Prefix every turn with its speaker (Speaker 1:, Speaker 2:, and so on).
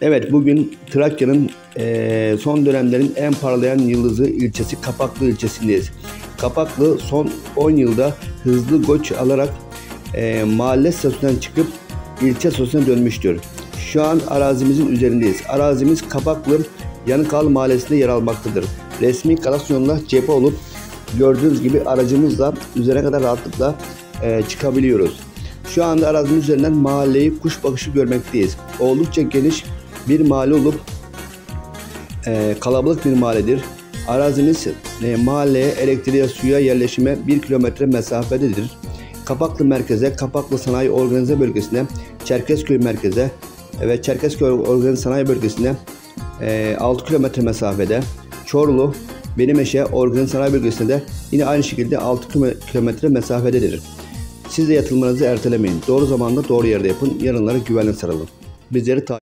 Speaker 1: Evet bugün Trakya'nın eee, son dönemlerin en parlayan yıldızı ilçesi Kapaklı ilçesindeyiz. Kapaklı son 10 yılda hızlı göç alarak eee, mahalle statüsünden çıkıp ilçe statüsüne dönmüştür. Şu an arazimizin üzerindeyiz. Arazimiz Kapaklı Yanıkal Mahallesi'nde yer almaktadır. Resmi kadastronla cephe olup gördüğünüz gibi aracımızla üzerine kadar rahatlıkla eee, çıkabiliyoruz. Şu anda arazimiz üzerinden mahalleyi kuş bakışı görmekteyiz. Oldukça geniş bir mahalle olup e, kalabalık bir mahalledir. Arazimiz e, mahalleye, elektriğe, suya yerleşime 1 kilometre mesafededir. Kapaklı merkeze, Kapaklı Sanayi Organize Bölgesi'ne, Çerkezköy merkeze ve Çerkezköy Organize Sanayi Bölgesi'ne e, 6 kilometre mesafede. Çorlu, Benimeşe Organize Sanayi Bölgesi'ne de yine aynı şekilde 6 kilometre mesafededir. Siz de yatırımlarınızı ertelemeyin. Doğru zamanda doğru yerde yapın. Yarınlara güvenle sarılın. Bizleri takip